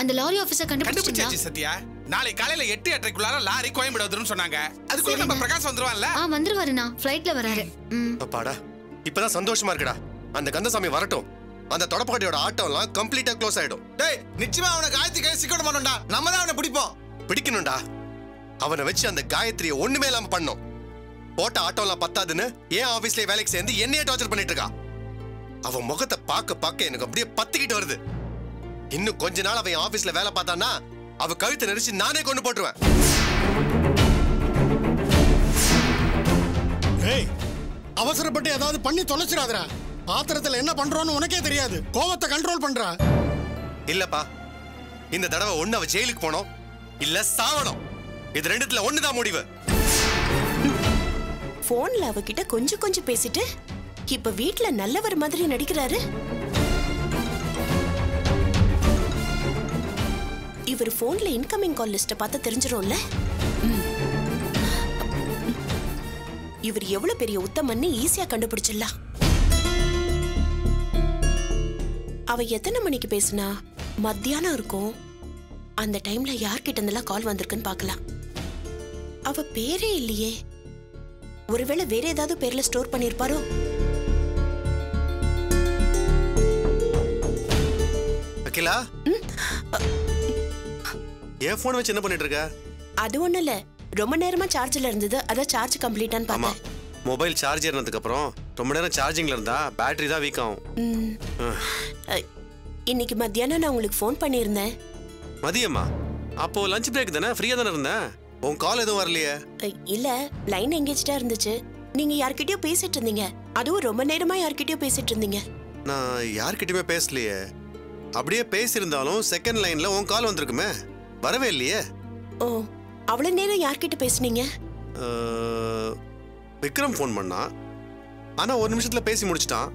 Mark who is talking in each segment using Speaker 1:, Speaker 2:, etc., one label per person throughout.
Speaker 1: அந்த lorry officer
Speaker 2: கண்டுபிடிச்சாச்சு சத்யா. நாளை காலையில எட்டு எட்டரைக்குள்ளார லாரி கோயம்பேடு வந்துரும் சொன்னாங்க அதுக்குள்ள நம்ம பிரகாஷ் வந்துருவான்ல?
Speaker 1: ஆ வந்துருவாருண்ணா ஃப்ளைட்ல வராரு.
Speaker 3: அப்பாடா இப்பதான் சந்தோஷமா இருக்குடா. அந்த கந்தசாமி வரட்டும். அந்த தொடப்பாட்டியோட ஆட்டம்லாம் கம்ப்ளீட்டா க்ளோஸ் ஆயிடும்.
Speaker 4: டேய் நிச்சயமா அவனை காயத்ரி கை சிக்கோட மாட்டோம்டா நம்ம தான் அவனை பிடிப்போம்.
Speaker 3: பிடிக்கணும்டா. அவனை வச்சு அந்த காயத்ரியை ஒண்ணுமே இல்லாம பண்ணோம். போட்ட ஆட்டோலாம் பத்தாதுன்னு ஏன் ஆபீஸ்ல வேலைக்கு சேர்ந்து என்னையே டார்ச்சர் பண்ணிட்டு இருக்கா? அவன் முகத்தை பார்க்க பார்க்க எனக்கு அப்படியே பத்திக்கிட்டு வருது. இன்னும் கொஞ்ச நாள் அவன் ஆபீஸ்ல வேலை பார்த்தான்னா அவ கழுத்தை நெரிச்சு நானே கொண்டு போட்டுருவேன்.
Speaker 5: அவசரப்பட்டு ஏதாவது பண்ணி தொலைச்சிடாதடா. ஆத்திரத்துல என்ன பண்றோன்னு உனக்கே தெரியாது. கோவத்தை கண்ட்ரோல் பண்றா.
Speaker 3: இல்லப்பா இந்த தடவை ஒண்ணு அவ ஜெயிலுக்கு போனோம். இல்ல சாவணும். இது ரெண்டுத்துல ஒண்ணுதான் முடிவு.
Speaker 6: போன்ல அவகிட்ட கொஞ்சம் கொஞ்சம் பேசிட்டு இப்ப வீட்ல நல்லவர் மாதிரி நடிக்கிறாரு. இவர் போன்ல இன்கமிங் கால் லிஸ்ட பார்த்து தெரிஞ்சிரும்ல ம். இவர் எவ்வளவு பெரிய உத்தமன்னு ஈஸியா கண்டுபிடிச்சிடலாம் அவ எத்தனை மணிக்கு பேசுனா? மத்தியானம் இருக்கும். அந்த டைம்ல யார்கிட்ட இருந்தெல்லாம் கால் வந்திருக்குன்னு பார்க்கலாம். அவ பேரே இல்லையே. ஒருவேளை வேற ஏதாவது பேர்ல ஸ்டோர் பண்ணிருப்பாரோ?
Speaker 3: அகிலா? என் போன் வச்சு என்ன பண்ணிட்டு இருக்க?
Speaker 6: அது ஒண்ணும் இல்ல. ரொம்ப நேரமா சார்ஜ்ல இருந்தது. அதான் சார்ஜ் கம்ப்ளீட்டான்னு
Speaker 3: ஆமா.
Speaker 6: பார்த்தேன்.
Speaker 3: மொபைல் சார்ஜ் ஏறினதுக்கு அப்புறம் ரொம்ப நேரம் சார்ஜிங்ல இருந்தா பேட்டரி தான் வீக் ஆகும்.
Speaker 6: ம். அ, இன்னைக்கு மத்தியானம் நான் உங்களுக்கு ஃபோன் பண்ணியிருந்தேன்.
Speaker 3: மதியமா? அப்போ லஞ்ச் பிரேக் தானே? ஃப்ரீயா தானே இருந்தேன்? உன் கால் எதுவும் வரலையே?
Speaker 6: அ, இல்ல. லைன் எங்கேஜ்டா இருந்துச்சு. நீங்க யார்கிட்டயோ பேசிட்டு இருந்தீங்க. அதுவும் ரொம்ப நேரமா யார்கிட்டயோ பேசிட்டு இருந்தீங்க.
Speaker 3: நான் யார்கிட்டயுமே பேசலையே. அப்படியே பேசியிருந்தாலும் செகண்ட் லைன்ல உன் கால் வந்திருக்குமே. வரவே இல்லையே?
Speaker 6: ஓ அவ்வளவு நேரம் யார்கிட்ட பேசுனீங்க?
Speaker 3: விக்ரம் ஃபோன் பண்ணான் ஆனா ஒரு நிமிஷத்துல பேசி முடிச்சிட்டான்.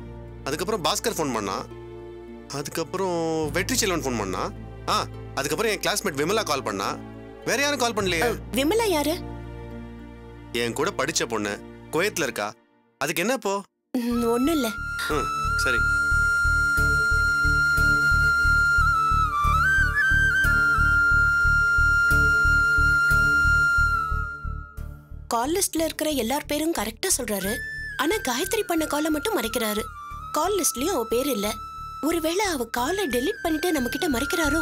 Speaker 3: அதுக்கப்புறம் பாஸ்கர் ஃபோன் பண்ணான் அதுக்கப்புறம் வெற்றி செல்வன் ஃபோன் பண்ணான் ஆ அதுக்கப்புறம் என் கிளாஸ்மேட் விமலா கால் பண்ணா. வேற யாரும் கால் பண்ணலையே?
Speaker 6: விமலா யாரு?
Speaker 3: என் கூட படிச்ச பொண்ணு. குவைத்ல இருக்கா. அதுக்கு என்ன இப்போ?
Speaker 6: ம், ஒண்ணும் இல்ல.
Speaker 3: ம் சரி.
Speaker 6: கால் லிஸ்ட்ல இருக்கிற எல்லார் பேரும் கரெக்டா சொல்றாரு. ஆனா காயத்ரி பண்ண காலை மட்டும் மறைக்கிறாரு. கால் லிஸ்ட்லயும் அவ பேர் இல்ல. ஒருவேளை அவ காலை டெலீட் பண்ணிட்டு நம்ம கிட்ட மறைக்கிறாரோ?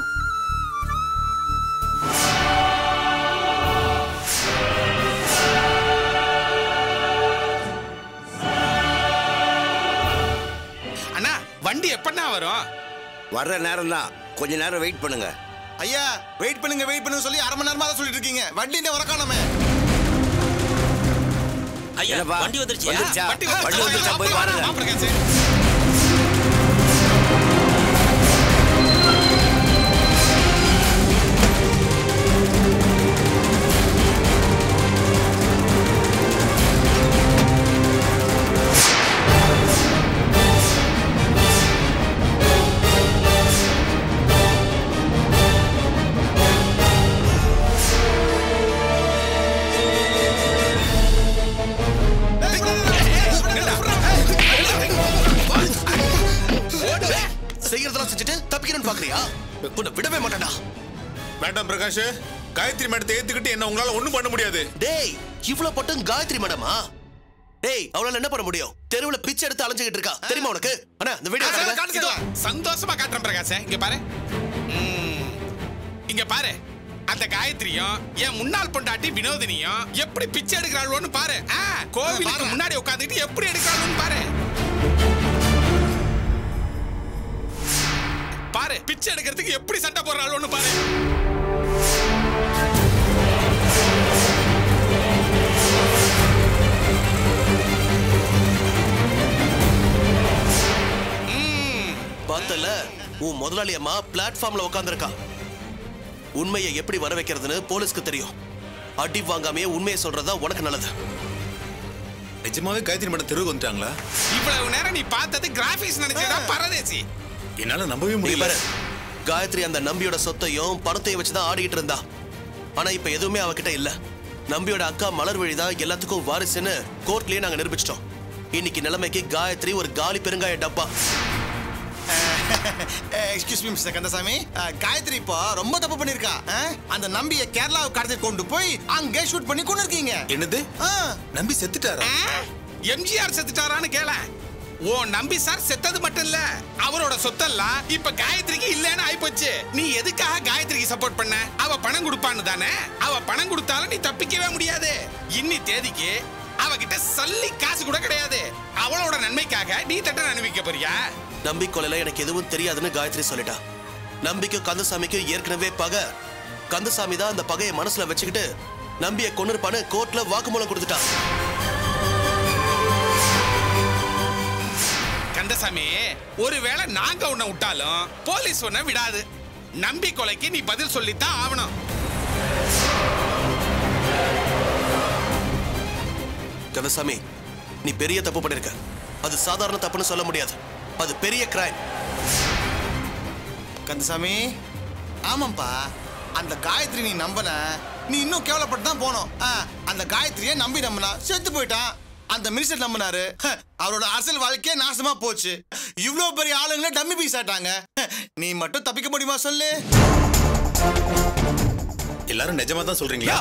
Speaker 2: அண்ணா வண்டி எப்பண்ணா வரும்?
Speaker 7: வர்ற நேரம் தான் கொஞ்ச நேரம் வெயிட் பண்ணுங்க.
Speaker 4: ஐயா வெயிட் பண்ணுங்க வெயிட் பண்ணுங்க சொல்லி அரை மணி நேரமா தான் சொல்லிட்டு இருக்கீங்க. வண்டி என்ன வரக்கானமே
Speaker 8: ஐயா? வண்டி வந்துருச்சு?
Speaker 2: வண்டி
Speaker 7: வந்துருச்சா? போய் பாருங்க
Speaker 9: என்ன உங்களால ஒண்ணும் பண்ண முடியாது.
Speaker 4: டேய் இவ்வளவு பட்டும் காயத்ரி மேடமா? டேய் அவளால என்ன பண்ண முடியும்? தெருவுல பிச்சை எடுத்து அலைஞ்சுகிட்டு இருக்கா. தெரியுமா உனக்கு? அண்ணா இந்த வீடியோ
Speaker 2: இதோ. சந்தோஷமா காட்டுறேன் பிரகாஷ் இங்க பாரு. ம். இங்க பாரு. அந்த காயத்ரியும் என் முன்னாள் பொண்டாட்டி வினோதினியும் எப்படி பிச்சை எடுக்கிறாள்னு பாரு. ஆ, கோவிலுக்கு முன்னாடி உட்காந்துட்டு எப்படி எடுக்கிறாள்னு பாரு. பாரு பிச்சை எடுக்கிறதுக்கு எப்படி சண்டை போடுறாள்னு பாரு.
Speaker 4: பார்த்தல உன் முதலாளி அம்மா பிளாட்ஃபார்ம்ல உட்காந்துருக்கா உண்மையை எப்படி வர வைக்கிறதுன்னு போலீஸ்க்கு தெரியும். அடி வாங்காமையே உண்மையை சொல்றதா உனக்கு நல்லது.
Speaker 9: நிஜமாவே காயத்ரி மேடம் தெருவுக்கு வந்துட்டாங்களா?
Speaker 2: இவ்வளவு நேரம் நீ பார்த்தது கிராபிக்ஸ் நினைச்சதா பரதேசி?
Speaker 9: என்னால நம்பவே முடியல.
Speaker 4: காயத்ரி அந்த நம்பியோட சொத்தையும் பணத்தையும் வச்சுதான் ஆடிக்கிட்டு இருந்தா. ஆனா இப்ப எதுவுமே அவகிட்ட இல்ல. நம்பியோட அக்கா மலர்வழி தான் எல்லாத்துக்கும் வாரிசுன்னு கோர்ட்லயே நாங்க நிரூபிச்சிட்டோம். இன்னைக்கு நிலைமைக்கு காயத்ரி ஒரு காலி பெருங்காய டப்பா.
Speaker 8: Excuse me mister Kandasamy. Ah, Gayathri இப்போ ரொம்ப தப்பு பண்ணிருக்கா. அஹ்? அந்த நம்பிய கேரளாவுக்கு கடத்தி கொண்டு போய் அங்கே ஷூட் பண்ணி கொண்டு இருக்கீங்க
Speaker 9: என்னது நம்பி செத்துட்டாரா?
Speaker 2: எம்ஜிஆர் செத்துட்டாரான்னு கேள. ஓ நம்பி சார் செத்தது மட்டும் இல்ல. அவரோட சொத்தெல்லாம் இப்ப காயத்ரிக்கு இல்லன்னு ஆயிப்போச்சு. நீ எதுக்காக காயத்ரிக்கு சப்போர்ட் பண்ண? அவ பணம் கொடுப்பான்னு தானே? அவ பணம் கொடுத்தாலும் நீ தப்பிக்கவே முடியாது. இன்னி தேதிக்கு அவகிட்ட சல்லி காசு கூட கிடையாது. அவளோட நன்மைக்காக நீ தட்டனை அனுபவிக்க போறியா?
Speaker 4: நம்பி கொலையில எனக்கு எதுவும் தெரியாதுன்னு காயத்ரி சொல்லிட்டா. நம்பிக்கும் கந்தசாமிக்கும் ஏற்கனவே பகை. கந்தசாமி தான் அந்த பகையை மனசுல வச்சுக்கிட்டு நம்பிய கொண்டிருப்பான்னு கோர்ட்ல வாக்குமூலம் கொடுத்துட்டான்
Speaker 2: கந்தசாமி ஒருவேளை நாங்க உன்னை விட்டாலும் போலீஸ் உன்னை விடாது. நம்பி கொலைக்கு நீ பதில் சொல்லித்தான் ஆகணும்.
Speaker 4: கந்தசாமி நீ பெரிய தப்பு பண்ணிருக்க. அது சாதாரண தப்புன்னு சொல்ல முடியாது. அது பெரிய கிரைம்
Speaker 8: கந்தசாமி ஆமாப்பா அந்த காயத்ரி நீ நம்பன நீ இன்னும் கேவலப்பட்டு தான் போனோம். அந்த காயத்ரியை நம்பி நம்பினா செத்து போயிட்டான். அந்த மினிஸ்டர் நம்பினாரு. அவரோட அரசியல் வாழ்க்கையே நாசமா போச்சு. இவ்ளோ பெரிய ஆளுங்கள டம்மி பீஸ் ஆட்டாங்க நீ மட்டும் தப்பிக்க முடியுமா சொல்லு.
Speaker 9: எல்லாரும் நிஜமா தான் சொல்றீங்களா?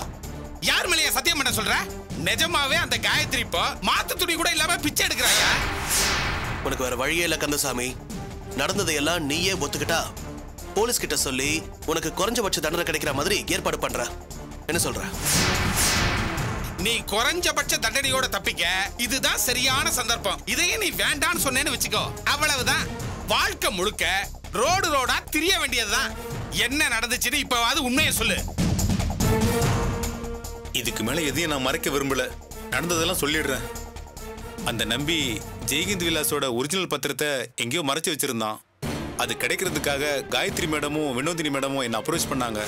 Speaker 2: யார் மேலேயே சத்தியம் பண்ண சொல்ற? நிஜமாவே அந்த காயத்ரி இப்போ மாத்து துணி கூட இல்லாம பிச்சை எடுக்கிறாங்க.
Speaker 4: உனக்கு வேற வழியே இல்ல கந்தசாமி. நடந்ததை எல்லாம் நீயே ஒத்துக்கிட்டா? போலீஸ் கிட்ட சொல்லி உனக்கு குறைஞ்சபட்ச தண்டனை கிடைக்கிற மாதிரி ஏற்பாடு பண்ற. என்ன சொல்ற?
Speaker 2: நீ குறைஞ்சபட்ச தண்டனையோட தப்பிக்க இதுதான் சரியான சந்தர்ப்பம். இதையே நீ வேண்டான்னு சொன்னேன்னு வச்சுக்கோ. அவ்வளவுதான். வாழ்க்கை முழுக்க ரோடு ரோடா திரிய வேண்டியதுதான். என்ன நடந்துச்சுன்னு இப்பவாவது உண்மையை சொல்லு.
Speaker 9: இதுக்கு மேல எதையும் நான் மறைக்க விரும்பல. நடந்ததெல்லாம் சொல்லிடுறேன். அந்த நம்பி ஜெய்கிந்த் விலாஸோட ஒரிஜினல் பத்திரத்தை எங்கேயோ மறைச்சு வச்சிருந்தான். அது கிடைக்கிறதுக்காக காயத்ரி மேடமும் வினோதினி மேடமும் என்னை அப்ரோச் பண்ணாங்க.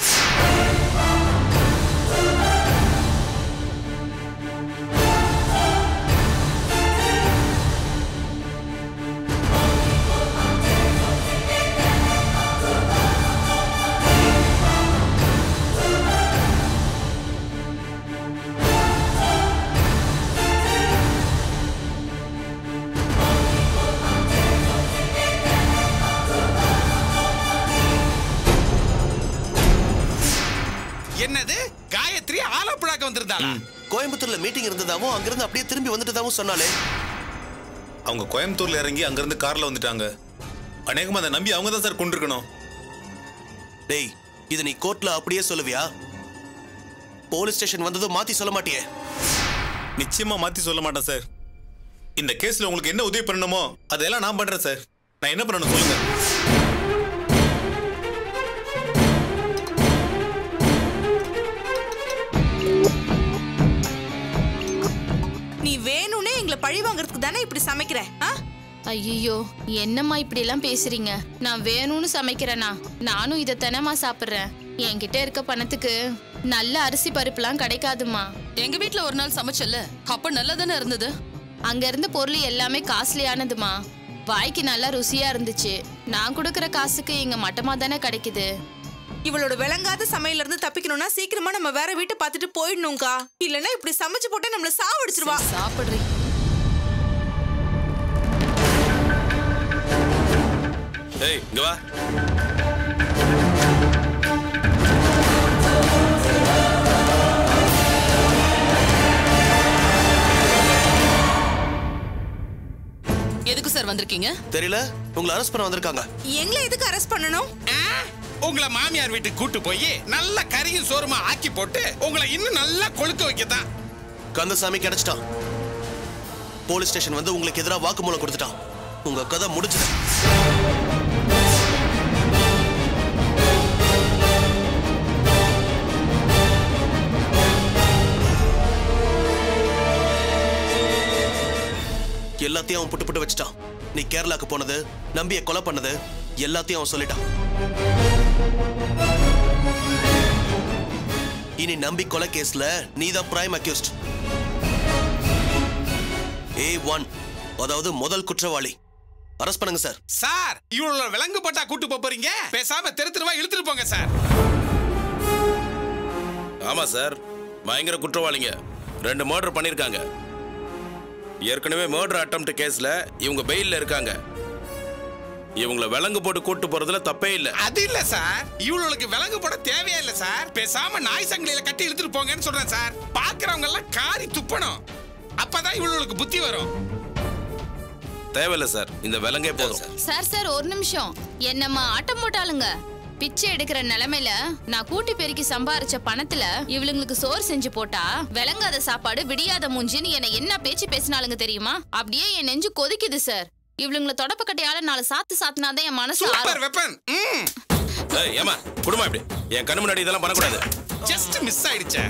Speaker 4: கோயம்புத்தூர்ல மீட்டிங் இருந்ததாவும் அங்கிருந்து அப்படியே திரும்பி வந்துட்டதாவும் சொன்னாலே.
Speaker 9: அவங்க கோயம்புத்தூர்ல இறங்கி அங்கிருந்து கார்ல வந்துட்டாங்க. அநேகமா அதை நம்பி அவங்க தான் சார் கொண்டிருக்கணும்.
Speaker 4: டேய் இது நீ கோர்ட்ல அப்படியே சொல்லுவியா? போலீஸ் ஸ்டேஷன் வந்ததும் மாத்தி சொல்ல மாட்டியே.
Speaker 9: நிச்சயமா மாத்தி சொல்ல மாட்டேன் சார். இந்த கேஸ்ல உங்களுக்கு என்ன உதவி பண்ணணுமோ அதெல்லாம் நான் பண்றேன் சார். நான் என்ன பண்ணணும் சொல்லுங்க.
Speaker 10: ஐயோ என்னம்மா இப்படி எல்லாம் பேசுறீங்க? நான் வேணும்னு சமைக்கிறேனா? நானும் இதை தானேம்மா சாப்பிட்றேன். என்கிட்ட இருக்க பணத்துக்கு நல்ல அரிசி பருப்புலாம் கிடைக்காதுமா
Speaker 11: எங்க வீட்ல ஒரு நாள் சமைச்சல அப்ப நல்லா தானே இருந்தது?
Speaker 10: அங்க இருந்த பொருள் எல்லாமே காஸ்ட்லியானதுமா வாய்க்கு நல்லா ருசியா இருந்துச்சு. நான் கொடுக்கற காசுக்கு இங்க மட்டமா தானே கிடைக்குது?
Speaker 12: இவளோட விளங்காத சமையல இருந்து தப்பிக்கணும்னா சீக்கிரமா நம்ம வேற வீட்டை பார்த்துட்டு போயிடணும்க்கா. இல்லைன்னா இப்படி சமைச்சு போட்டு நம்மள சாவடிச்சிருவா.
Speaker 11: சாப்பிடுறீ.
Speaker 13: ஏய் இங்க வா.
Speaker 11: எதுக்கு சார் வந்திருக்கீங்க?
Speaker 4: தெரியல உங்களை அரெஸ்ட் பண்ண வந்திருக்காங்க.
Speaker 12: எங்களை எதுக்கு அரெஸ்ட் பண்ணணும்?
Speaker 2: உங்களை மாமியார் வீட்டுக்கு கூட்டு போய் நல்ல கறியும் சோறுமா ஆக்கி போட்டு உங்களை இன்னும் நல்லா கொழுக்க வைக்கத்தான்.
Speaker 4: கந்தசாமி கிடைச்சிட்டான். போலீஸ் ஸ்டேஷன் வந்து உங்களுக்கு எதிராக வாக்குமூலம் கொடுத்துட்டான். உங்க கதை முடிஞ்சது. எல்லாத்தையும் அவன் புட்டு புட்டு வச்சுட்டான். நீ கேரளாக்கு போனது நம்பிய கொலை பண்ணது எல்லாத்தையும் அவன் சொல்லிட்டான். இனி நம்பி கொலை கேஸ்ல நீதான் பிரைம் அக்யூஸ்ட் ஏ ஒன் அதாவது முதல் குற்றவாளி. அரெஸ்ட் பண்ணுங்க சார்
Speaker 2: சார் இவ்வளவு விலங்கு பட்டா கூட்டு போறீங்க? பேசாம தெரு தெருவா இழுத்துட்டு போங்க சார்.
Speaker 13: ஆமா சார் பயங்கர குற்றவாளிங்க. ரெண்டு மர்டர் பண்ணிருக்காங்க. ஏற்கனவே மர்டர் அட்டம்ப்ட் கேஸ்ல இவங்க பெயில்ல இருக்காங்க. இவங்கள விலங்கு போட்டு கூட்டு போறதுல தப்பே இல்ல.
Speaker 2: அது இல்ல சார். இவளுக்கு விலங்கு போட தேவையே இல்ல சார். பேசாம நாய் சங்கிலியில கட்டி இழுத்துட்டு போங்கன்னு சொல்றேன் சார். பாக்குறவங்க எல்லாம் காரி துப்பணும். அப்பதான் இவளுக்கு புத்தி வரும்.
Speaker 13: தேவையில்ல சார். இந்த விலங்கே போதும்.
Speaker 10: சார் சார் ஒரு நிமிஷம். என்னம்மா ஆட்டம் போட்டாளுங்க. பிச்சை எடுக்கிற நிலைமையில நான் கூட்டி பெருக்கி சம்பாரிச்ச பணத்துல இவளுங்களுக்கு சோறு செஞ்சு போட்டா விளங்காத சாப்பாடு விடியாத மூஞ்சின்னு என்ன என்ன பேச்சு பேசினாலுங்க தெரியுமா? அப்படியே என் நெஞ்சு கொதிக்குது சார். இவளுங்களை தொடப்பக்கட்டையால நாலு சாத்து சாத்துனாதான் என் மனசு
Speaker 13: ஏமா குடும்பம் இப்படி. என் கண்ணு முன்னாடி இதெல்லாம் பண்ணக்கூடாது.
Speaker 2: ஜஸ்ட் மிஸ் ஆயிடுச்சே.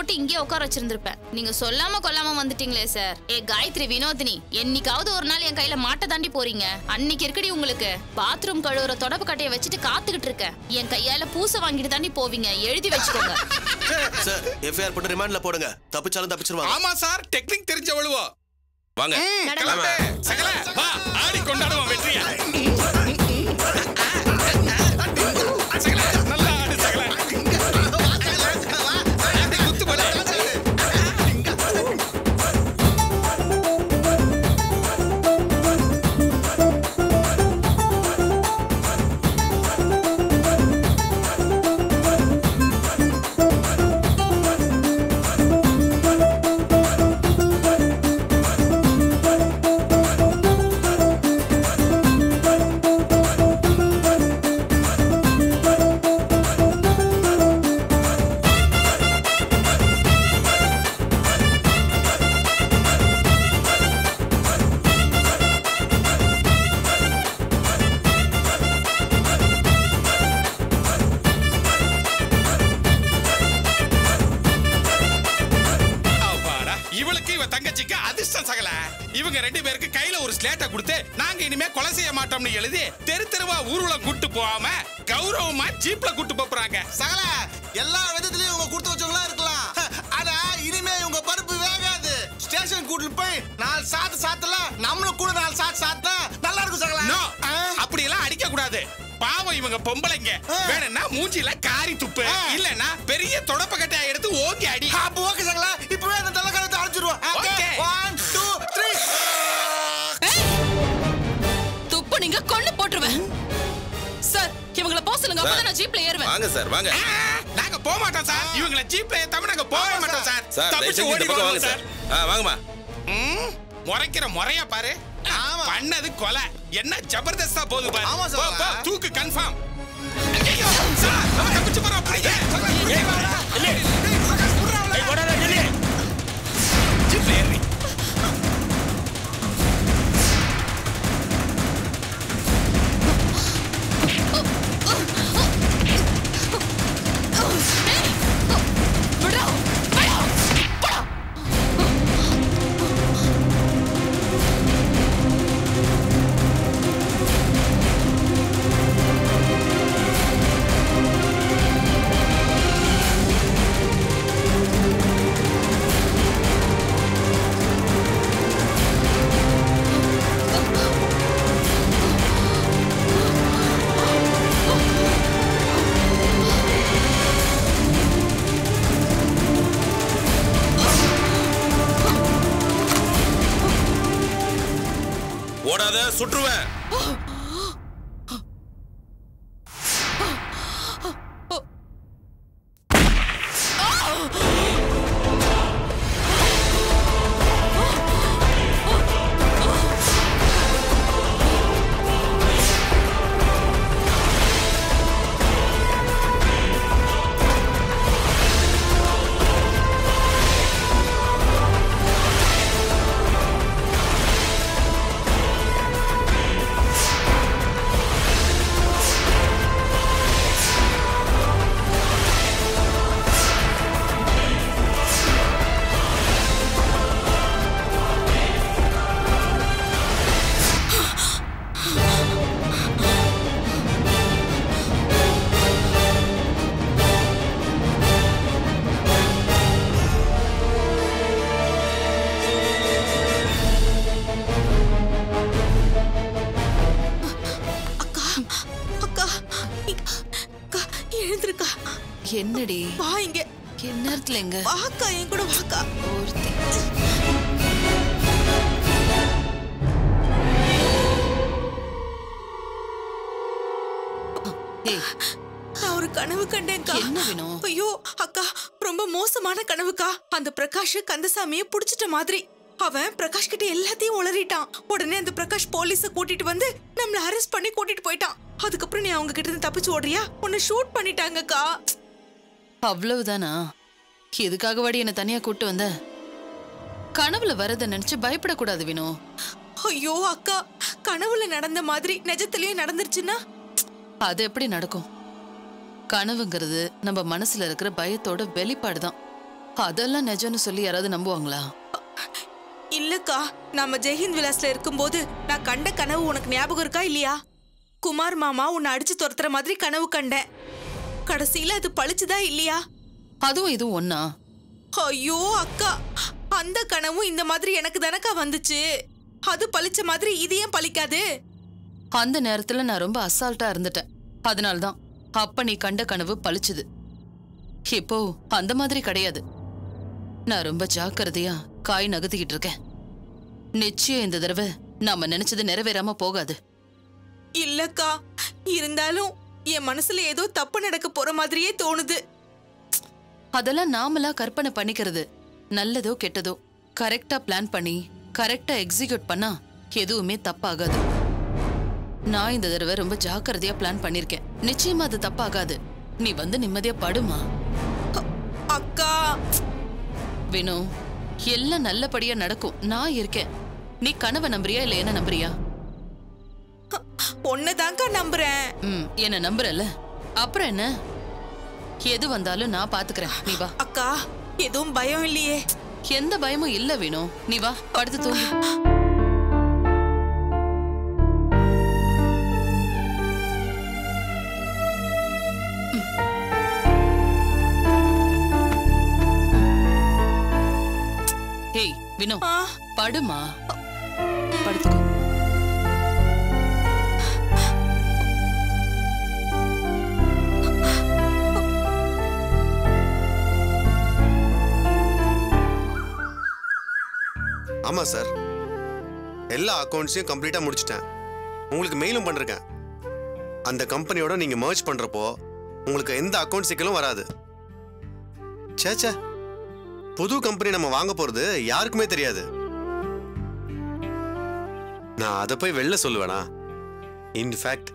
Speaker 10: போட்டு இங்கே உட்கார வச்சிருந்திருப்பேன். நீங்க சொல்லாம கொல்லாம வந்துட்டீங்களே சார். ஏ காயத்ரி வினோதினி என்னைக்காவது ஒரு நாள் என் கையில மாட்ட தாண்டி போறீங்க. அன்னைக்கு இருக்கடி உங்களுக்கு? பாத்ரூம் கழுவுற தொடப்பு கட்டையை வச்சுட்டு காத்துக்கிட்டு இருக்கேன். என் கையால பூசை வாங்கிட்டு தாண்டி போவீங்க. எழுதி வச்சுக்கோங்க.
Speaker 4: சார் எஃப்ஐஆர் போட்டு ரிமாண்ட்ல போடுங்க. தப்பிச்சாலும் தப்பிச்சிருவாங்க.
Speaker 2: ஆமா சார். டெக்னிக் தெரிஞ்சவளுவோ.
Speaker 13: வாங்க
Speaker 2: கிளம்பு. சகல வா ஆடி கொண்டாடுவோம் வெற்றியா.
Speaker 8: நாலு சாத்து சாத்தல நம்மளும் கூட நாலு சாத்து சாத்தா நல்லா இருக்கும் சகல.
Speaker 2: நோ அப்படி எல்லாம் அடிக்க கூடாது பாவம் இவங்க பொம்பளைங்க. வேணும்னா மூஞ்சில காரி துப்பு இல்லனா பெரிய தொடப்பக்கட்டையா எடுத்து ஓங்கி அடி.
Speaker 8: அப்ப ஓகே சகல. இப்பவே அந்த தலைக்கணத்தை அடிச்சிருவோம் ஓகே ஒன் டூ த்ரீ
Speaker 11: துப்பு நீங்க கொண்டு போட்டுருவேன். சார் இவங்கள போக சொல்லுங்க அப்பதான் நான் ஜீப்ல ஏறுவேன்.
Speaker 13: வாங்க சார் வாங்க.
Speaker 2: நாங்க போக மாட்டோம் சார் இவங்கள ஜீப்ல ஏத்தாம நாங்க போக மாட்டோம் சார் தப்பிச்சு ஓடி
Speaker 13: வாங்க சார் ஆ வாங்கம்மா.
Speaker 2: முறைக்கிற முறையா பாரு. பண்ணது கொலை. என்ன ஜபர்தஸ்தா போகுது பாரு.
Speaker 8: ஆமா சார்.
Speaker 2: தூக்கு கன்ஃபார்ம் சார் நம்ம தப்பிச்சு போறோம்.
Speaker 13: சுற்றுவேன்.
Speaker 11: நேரத்துல எங்க
Speaker 12: வாக்கா என் கூட வாக்கா.
Speaker 11: ஒருத்தி
Speaker 12: நான் ஒரு கனவு கண்டேன்க்கா.
Speaker 11: என்ன வேணும்?
Speaker 12: ஐயோ அக்கா ரொம்ப மோசமான கனவுக்கா. அந்த பிரகாஷ் கந்தசாமியை புடிச்சிட்ட மாதிரி. அவன் பிரகாஷ் கிட்ட எல்லாத்தையும் உளறிட்டான். உடனே அந்த பிரகாஷ் போலீஸ கூட்டிட்டு வந்து நம்மள அரெஸ்ட் பண்ணி கூட்டிட்டு போயிட்டான். அதுக்கப்புறம் நீ அவங்க கிட்ட இருந்து தப்பிச்சு ஓடுறியா? உன்னை ஷூட் பண்ணிட்டாங்கக்கா.
Speaker 11: அவ்வளவுதானா? எதுக்காக வாடி என்ன தனியா கூட்டு வந்த? கனவுல வரத நினைச்சு பயப்படக்கூடாது வினோ.
Speaker 12: ஐயோ அக்கா கனவுல நடந்த மாதிரி நிஜத்திலயும் நடந்துருச்சுன்னா?
Speaker 11: அது எப்படி நடக்கும்? கனவுங்கிறது நம்ம மனசுல இருக்கிற பயத்தோட வெளிப்பாடுதான். அதெல்லாம் நிஜம்னு சொல்லி யாராவது நம்புவாங்களா?
Speaker 12: இல்லக்கா நாம ஜெயஹிந்த் விலாஸ்ல இருக்கும்போது நான் கண்ட கனவு உனக்கு ஞாபகம் இருக்கா இல்லையா? குமார் மாமா உன்னை அடிச்சு துரத்துற மாதிரி கனவு கண்டேன். கடைசியில அது பழிச்சுதா இல்லையா?
Speaker 11: அதுவும் இதுவும் ஒன்னா
Speaker 12: ஐயோ அக்கா. அந்த கனவும் இந்த மாதிரி எனக்கு தானக்கா வந்துச்சு. அது பழிச்ச மாதிரி இது ஏன் பழிக்காது
Speaker 11: அந்த நேரத்துல நான் ரொம்ப அசால்ட்டா இருந்துட்டேன். அதனால்தான் அப்ப நீ கண்ட கனவு பளிச்சுது. இப்போ அந்த மாதிரி கிடையாது. நான் ரொம்ப ஜாக்கிரதையா காய் நகர்த்திக்கிட்டு இருக்கேன். நிச்சயம் இந்த தடவை நாம நினைச்சது நிறைவேறாம போகாது.
Speaker 12: இல்லக்கா. இருந்தாலும் என் மனசுல ஏதோ தப்பு நடக்க போற மாதிரியே தோணுது.
Speaker 11: அதெல்லாம் நாமளா கற்பனை பண்ணிக்கிறது. நல்லதோ கெட்டதோ. கரெக்டா பிளான் பண்ணி கரெக்டா எக்ஸிக்யூட் பண்ணா எதுவுமே தப்பாகாது. நான் இந்த தடவை ரொம்ப ஜாக்கிரதையா பிளான் பண்ணிருக்கேன். நிச்சயமா அது தப்பாகாது. நீ வந்து நிம்மதியா படுமா?
Speaker 12: அக்கா!
Speaker 11: வினு எல்லாம் நல்லபடியா நடக்கும். நான் இருக்கேன். நீ கனவை நம்புறியா இல்ல என்ன நம்புறியா?
Speaker 12: ஒன்னதாக்கா நம்புறேன்.
Speaker 11: ம் என்ன நம்புறல அப்புறம் என்ன? எது வந்தாலும் நான் பாத்துக்கிறேன். நீ வா.
Speaker 12: அக்கா எதுவும் பயம் இல்லையே.
Speaker 11: எந்த பயமும் இல்ல வேணும் நீ வா படுத்து தூங்கு. ஏய் வினோ படுமா?
Speaker 3: ஆமாம் சார் எல்லா அக்கௌண்ட்ஸையும் கம்ப்ளீட்டாக முடிச்சிட்டேன். உங்களுக்கு மெயிலும் பண்ணிருக்கேன். அந்த கம்பெனியோட நீங்க மர்ஜ் பண்றப்போ உங்களுக்கு எந்த அக்கௌண்ட் சிக்கலும் வராது. ச்சே புது கம்பெனி நம்ம வாங்க போறது யாருக்குமே தெரியாது. நான் அதை போய் வெளில சொல்லுவேனா? இன்ஃபேக்ட்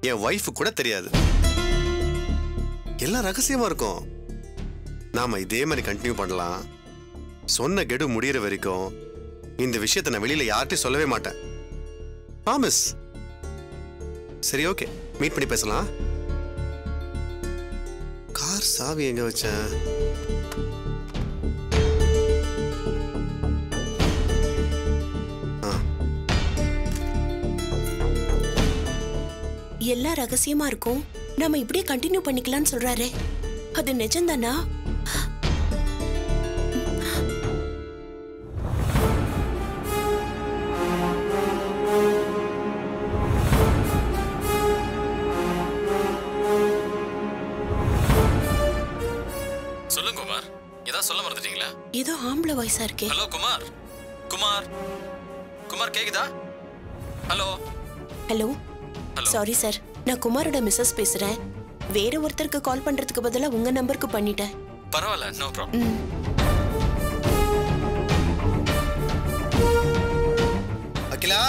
Speaker 3: என் ஒய்ஃபு கூட தெரியாது. எல்லாம் ரகசியமா இருக்கும். நாம இதே மாதிரி கண்டினியூ பண்ணலாம். சொன்ன கெடு முடிகிற வரைக்கும் இந்த விஷயத்தை நான் வெளியில யார்கிட்டயும் சொல்லவே மாட்டேன். ப்ராமிஸ் சரி ஓகே மீட் பண்ணி பேசலாம். கார் சாவி எங்க வச்சேன்?
Speaker 6: எல்லாம் ரகசியமா இருக்கும். நாம இப்படியே கண்டினியூ பண்ணிக்கலாம்னு சொல்றாரே. அது நிஜம்தானா? வயசா இருக்கே.
Speaker 14: ஹலோ குமார் குமார் குமார் கேக்குதா? ஹலோ
Speaker 6: ஹலோ சாரி சார் நான் குமாரோட மிஸ்ஸஸ் பேசுறேன். வேற ஒருத்தருக்கு கால் பண்றதுக்கு பதிலா உங்க நம்பருக்கு பண்ணிட்டேன்.
Speaker 14: பரவாயில்ல நோ ப்ராப்ளம்.
Speaker 3: அகிலா?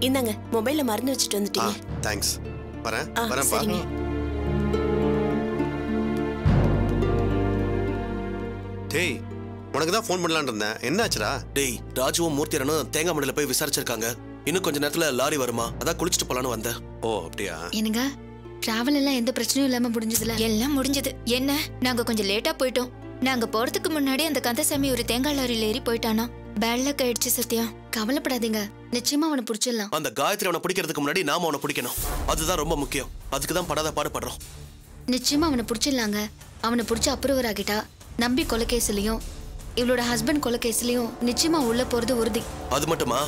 Speaker 6: இந்தாங்க மொபைல்ல மறந்து வச்சுட்டு வந்துட்டீங்க.
Speaker 3: தேங்க்ஸ் வரேன்
Speaker 6: ஆ,
Speaker 3: வரேன்ப்பா
Speaker 6: சரிங்க.
Speaker 3: டேய் உனக்கு தான் ஃபோன் பண்ணலான்னு இருந்தேன். என்னாச்சுடா?
Speaker 4: டேய் ராஜுவும் மூர்த்தியரனும் தேங்காய் மண்டில போய் விசாரிச்சிருக்காங்க. இன்னும் கொஞ்ச நேரத்துல லாரி வருமா? அதான் குளிச்சுட்டு போலான்னு வந்தேன்.
Speaker 3: ஓ அப்படியா?
Speaker 1: என்னங்க? டிராவல் எல்லாம் எந்த பிரச்சனையும் இல்லாம முடிஞ்சதுல? எல்லாம் முடிஞ்சது. என்ன? நாங்க கொஞ்சம் லேட்டா போயிட்டோம். நாங்க போறதுக்கு முன்னாடி அந்த கந்தசாமி ஒரு தேங்காய் லாரியில ஏறி போயிட்டானா? பேட் லக் ஆயிடுச்சு சத்யா. கவலைப்படாதீங்க. நிச்சயமா அவனை புடிச்சிடலாம்.
Speaker 4: அந்த காயத்ரி அவனை பிடிக்கிறதுக்கு முன்னாடி நாம அவனை பிடிக்கணும். அதுதான் ரொம்ப முக்கியம். அதுக்கு தான் படாத பாடுபடுறோம்.
Speaker 1: நிச்சயமா அவனை புடிச்சிடலாங்க. அவனை புடிச்சு அப்ரூவர் ஆகிட்டா நம்பி கொலைகேஸ்லயும் இவளோட ஹஸ்பண்ட் கொலை கேஸ்லயும் நிச்சயமா உள்ள போறது உறுதி.
Speaker 4: அது மட்டுமா?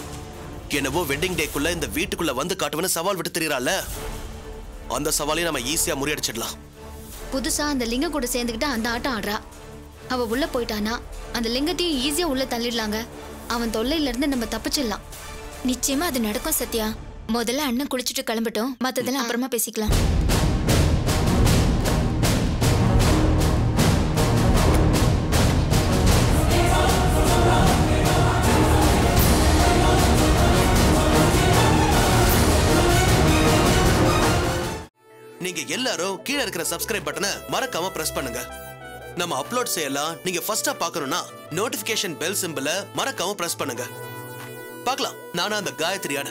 Speaker 4: என்னவோ வெட்டிங் டேக்குள்ள இந்த வீட்டுக்குள்ள வந்து காட்டுவேன்னு சவால் விட்டு தெரியறால அந்த சவாலையும் நம்ம ஈஸியா முறியடிச்சிடலாம்.
Speaker 1: புதுசா அந்த லிங்க கூட சேர்ந்துக்கிட்டு அந்த ஆட்டம் ஆடுறா. அவ உள்ள போயிட்டானா? அந்த லிங்கத்தையும் ஈஸியா உள்ள தள்ளிடலாங்க. அவன் தொல்லையில இருந்து நம்ம தப்பிச்சிடலாம். நிச்சயமா அது நடக்கும் சத்யா. முதல்ல அண்ணன் குளிச்சுட்டு கிளம்பட்டும். மத்ததெல்லாம் அப்புறமா பேசிக்கலாம்.
Speaker 4: நீங்க எல்லாரும் கீழே இருக்கிற சப்ஸ்கிரைப் பட்டனை மறக்காம பிரஸ் பண்ணுங்க. நம்ம அப்லோட் செய்யலாம். நீங்க ஃபர்ஸ்டா பார்க்கணும்னா நோட்டிபிகேஷன் பெல் சிம்பிள மறக்காம பிரஸ் பண்ணுங்க. பார்க்கலாம். நானா அந்த காயத்ரியான.